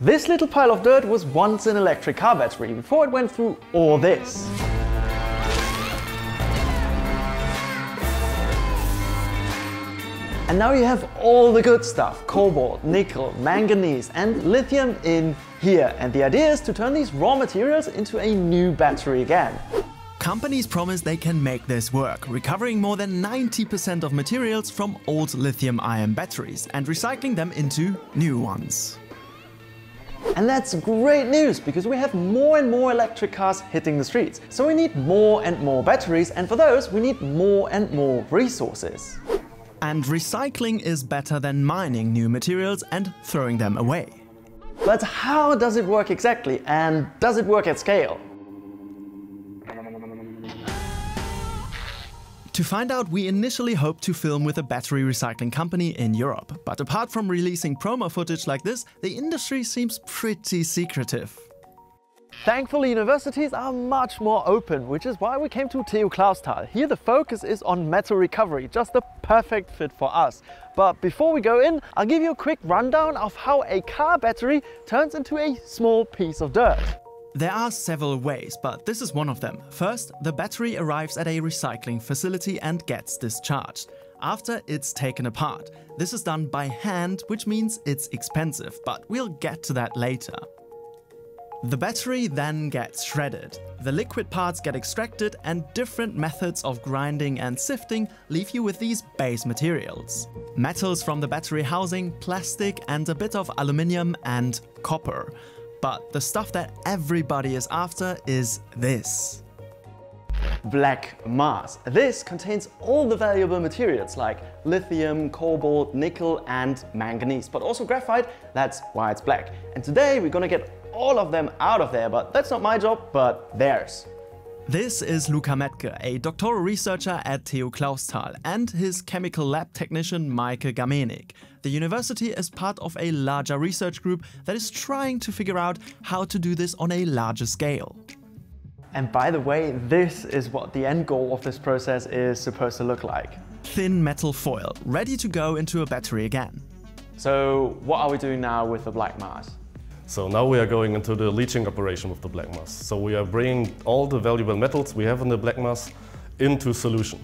This little pile of dirt was once an electric car battery before it went through all this. And now you have all the good stuff, cobalt, nickel, manganese and lithium in here. And the idea is to turn these raw materials into a new battery again. Companies promise they can make this work, recovering more than 90% of materials from old lithium-ion batteries and recycling them into new ones. And that's great news because we have more and more electric cars hitting the streets. So we need more and more batteries and for those we need more and more resources. And recycling is better than mining new materials and throwing them away. But how does it work exactly and does it work at scale? To find out, we initially hoped to film with a battery recycling company in Europe, but apart from releasing promo footage like this, the industry seems pretty secretive. Thankfully, universities are much more open, which is why we came to TU Clausthal. Here the focus is on metal recovery, just the perfect fit for us. But before we go in, I'll give you a quick rundown of how a car battery turns into a small piece of dirt. There are several ways, but this is one of them. First, the battery arrives at a recycling facility and gets discharged. After, it's taken apart. This is done by hand, which means it's expensive, but we'll get to that later. The battery then gets shredded. The liquid parts get extracted and different methods of grinding and sifting leave you with these base materials. Metals from the battery housing, plastic and a bit of aluminium and copper. But the stuff that everybody is after is this. Black mass. This contains all the valuable materials like lithium, cobalt, nickel and manganese, but also graphite, that's why it's black. And today we're gonna get all of them out of there, but that's not my job, but theirs. This is Luca Metke, a doctoral researcher at TU Clausthal, and his chemical lab technician Maike Gamenik. The university is part of a larger research group that is trying to figure out how to do this on a larger scale. And by the way, this is what the end goal of this process is supposed to look like. Thin metal foil, ready to go into a battery again. So what are we doing now with the black mass? So now we are going into the leaching operation with the black mass. So we are bringing all the valuable metals we have in the black mass into solution.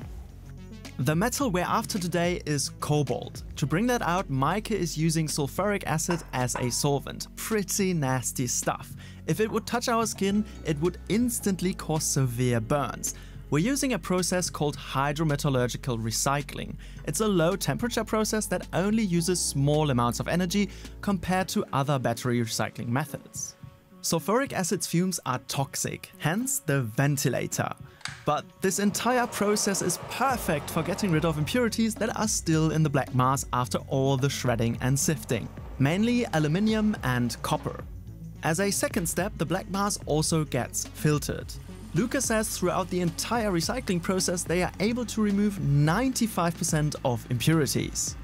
The metal we're after today is cobalt. To bring that out, Maike is using sulfuric acid as a solvent. Pretty nasty stuff. If it would touch our skin, it would instantly cause severe burns. We're using a process called hydrometallurgical recycling. It's a low temperature process that only uses small amounts of energy compared to other battery recycling methods. Sulfuric acid's fumes are toxic, hence the ventilator. But this entire process is perfect for getting rid of impurities that are still in the black mass after all the shredding and sifting, mainly aluminium and copper. As a second step, the black mass also gets filtered. Luca says throughout the entire recycling process they are able to remove 95% of impurities.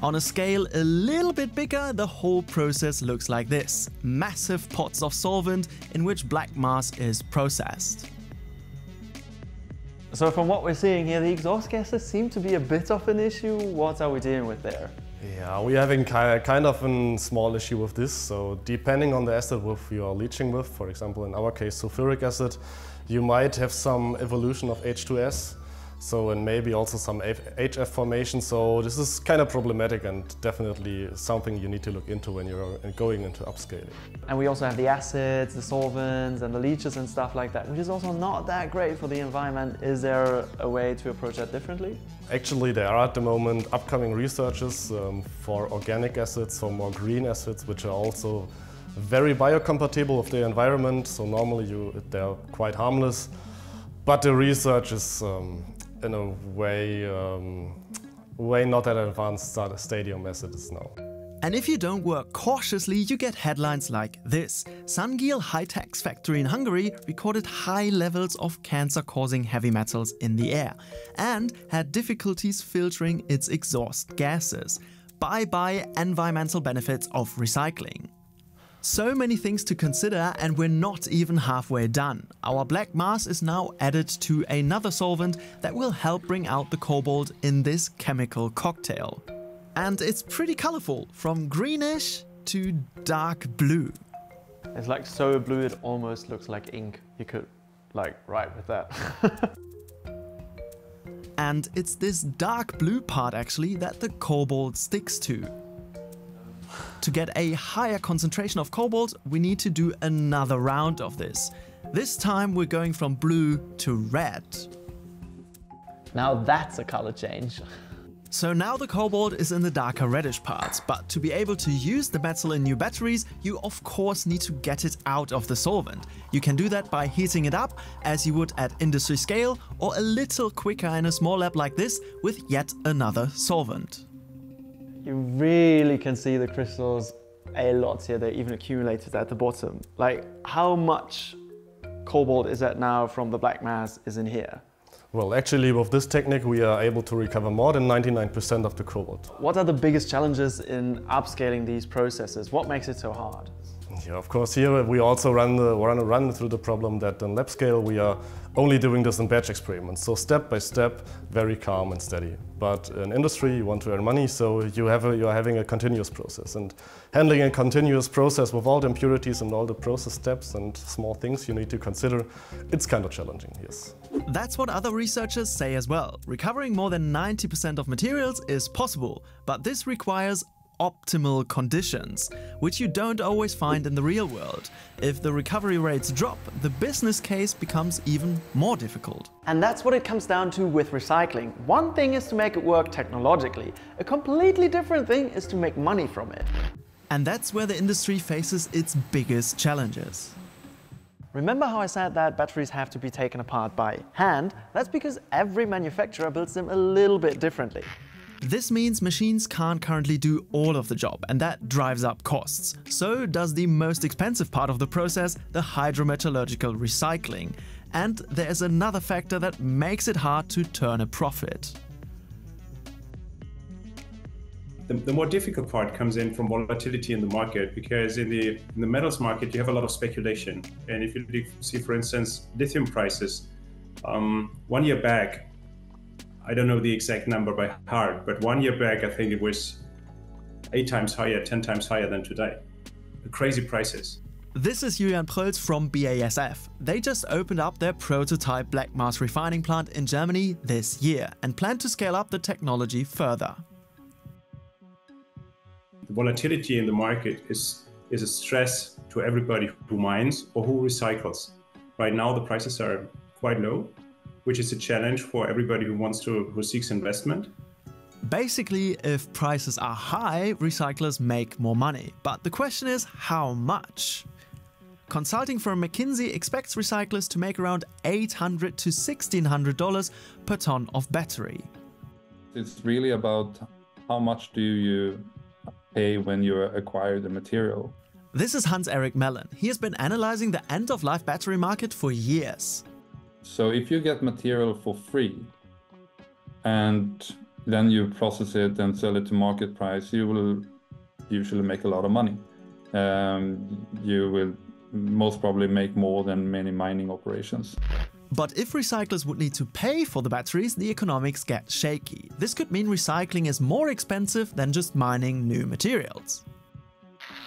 On a scale a little bit bigger, the whole process looks like this. Massive pots of solvent in which black mass is processed. So from what we're seeing here, the exhaust gases seem to be a bit of an issue. What are we dealing with there? Yeah, we're having kind of a small issue with this. So depending on the acid with you are leaching with, for example, in our case, sulfuric acid, you might have some evolution of H2S. So and maybe also some HF formation. So this is kind of problematic and definitely something you need to look into when you're going into upscaling. And we also have the acids, the solvents and the leaches and stuff like that, which is also not that great for the environment. Is there a way to approach that differently? Actually, there are at the moment upcoming researches um, for organic acids, for more green acids, which are also very biocompatible with the environment. So normally you, they're quite harmless. But the research is um, in a way, um, way not at advanced stadium as it is now. And if you don't work cautiously, you get headlines like this. SungEel High-Tech's factory in Hungary recorded high levels of cancer-causing heavy metals in the air and had difficulties filtering its exhaust gases. Bye-bye environmental benefits of recycling. So many things to consider and we're not even halfway done. Our black mass is now added to another solvent that will help bring out the cobalt in this chemical cocktail. And it's pretty colorful, from greenish to dark blue. It's like so blue it almost looks like ink. You could like write with that. and it's this dark blue part actually that the cobalt sticks to. To get a higher concentration of cobalt, we need to do another round of this. This time we're going from blue to red. Now that's a color change. So now the cobalt is in the darker reddish parts, but to be able to use the metal in new batteries, you of course need to get it out of the solvent. You can do that by heating it up, as you would at industry scale, or a little quicker in a small lab like this with yet another solvent. You really can see the crystals a lot here. They're even accumulated at the bottom. Like how much cobalt is that now from the black mass is in here? Well, actually, with this technique, we are able to recover more than 99% of the cobalt. What are the biggest challenges in upscaling these processes? What makes it so hard? Yeah, of course, here we also run, the, run, run through the problem that in lab scale we are only doing this in batch experiments. So step by step, very calm and steady. But in industry, you want to earn money, so you, have a, you are having a continuous process. And handling a continuous process with all the impurities and all the process steps and small things you need to consider, it's kind of challenging, yes. That's what other researchers say as well. Recovering more than 90% of materials is possible, but this requires optimal conditions, which you don't always find in the real world. If the recovery rates drop, the business case becomes even more difficult. And that's what it comes down to with recycling. One thing is to make it work technologically, a completely different thing is to make money from it. And that's where the industry faces its biggest challenges. Remember how I said that batteries have to be taken apart by hand? That's because every manufacturer builds them a little bit differently. This means machines can't currently do all of the job, and that drives up costs. So does the most expensive part of the process, the hydrometallurgical recycling. And there's another factor that makes it hard to turn a profit. The, the, more difficult part comes in from volatility in the market because in the in the metals market you have a lot of speculation. And if you see, for instance, lithium prices, um, one year back I don't know the exact number by heart, but one year back, I think it was eight times higher, 10 times higher than today. Crazy prices. This is Julian Prölz from BASF. They just opened up their prototype black mass refining plant in Germany this year and plan to scale up the technology further. The volatility in the market is, is a stress to everybody who mines or who recycles. Right now, the prices are quite low, which is a challenge for everybody who wants to who seeks investment. Basically, if prices are high, recyclers make more money. But the question is how much? Consulting firm McKinsey expects recyclers to make around 800 to $1,600 per ton of battery. It's really about how much do you pay when you acquire the material. This is Hans-Erik Mellin. He has been analyzing the end-of-life battery market for years. So if you get material for free and then you process it and sell it to market price, you will usually make a lot of money. Um, you will most probably make more than many mining operations. But if recyclers would need to pay for the batteries, the economics get shaky. This could mean recycling is more expensive than just mining new materials.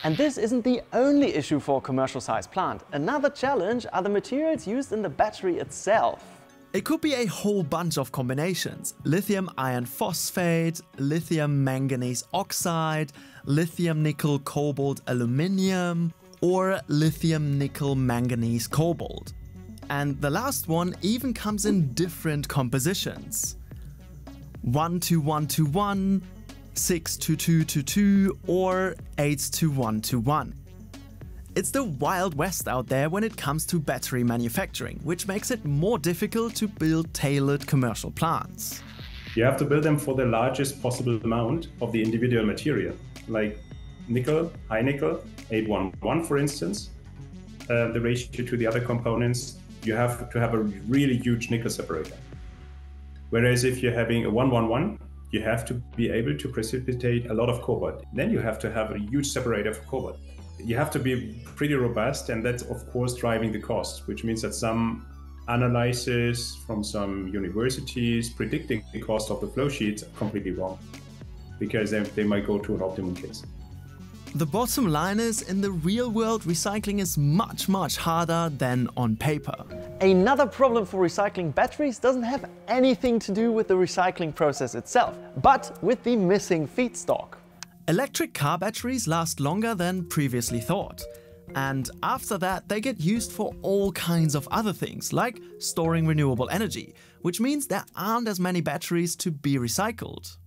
And this isn't the only issue for a commercial sized plant. Another challenge are the materials used in the battery itself. It could be a whole bunch of combinations. Lithium iron phosphate, lithium manganese oxide, lithium nickel cobalt aluminium, or lithium nickel manganese cobalt. And the last one even comes in different compositions. 1 to 1 to 1, 6 to 2 to 2 or 8 to 1 to 1. It's the wild west out there when it comes to battery manufacturing, which makes it more difficult to build tailored commercial plants. You have to build them for the largest possible amount of the individual material, like nickel, high nickel, 811 for instance. Uh, the ratio to the other components, you have to have a really huge nickel separator. Whereas if you're having a 111, you have to be able to precipitate a lot of cobalt. Then you have to have a huge separator for cobalt. You have to be pretty robust, and that's of course driving the cost, which means that some analysis from some universities predicting the cost of the flow sheets are completely wrong because they, they might go to an optimum case. The bottom line is, in the real world, recycling is much, much harder than on paper. Another problem for recycling batteries doesn't have anything to do with the recycling process itself, but with the missing feedstock. Electric car batteries last longer than previously thought. And after that, they get used for all kinds of other things, like storing renewable energy, which means there aren't as many batteries to be recycled.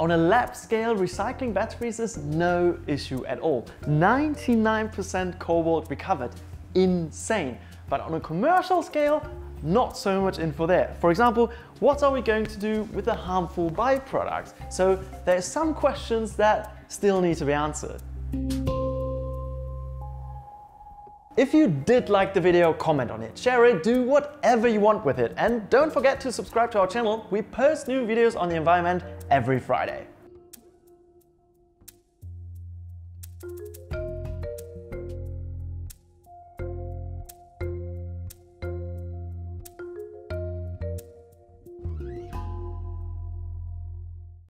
On a lab scale, recycling batteries is no issue at all. 99% cobalt recovered. Insane. But on a commercial scale, not so much info there. For example, what are we going to do with the harmful byproducts? So there's some questions that still need to be answered. If you did like the video, comment on it, share it, do whatever you want with it. And don't forget to subscribe to our channel. We post new videos on the environment every Friday.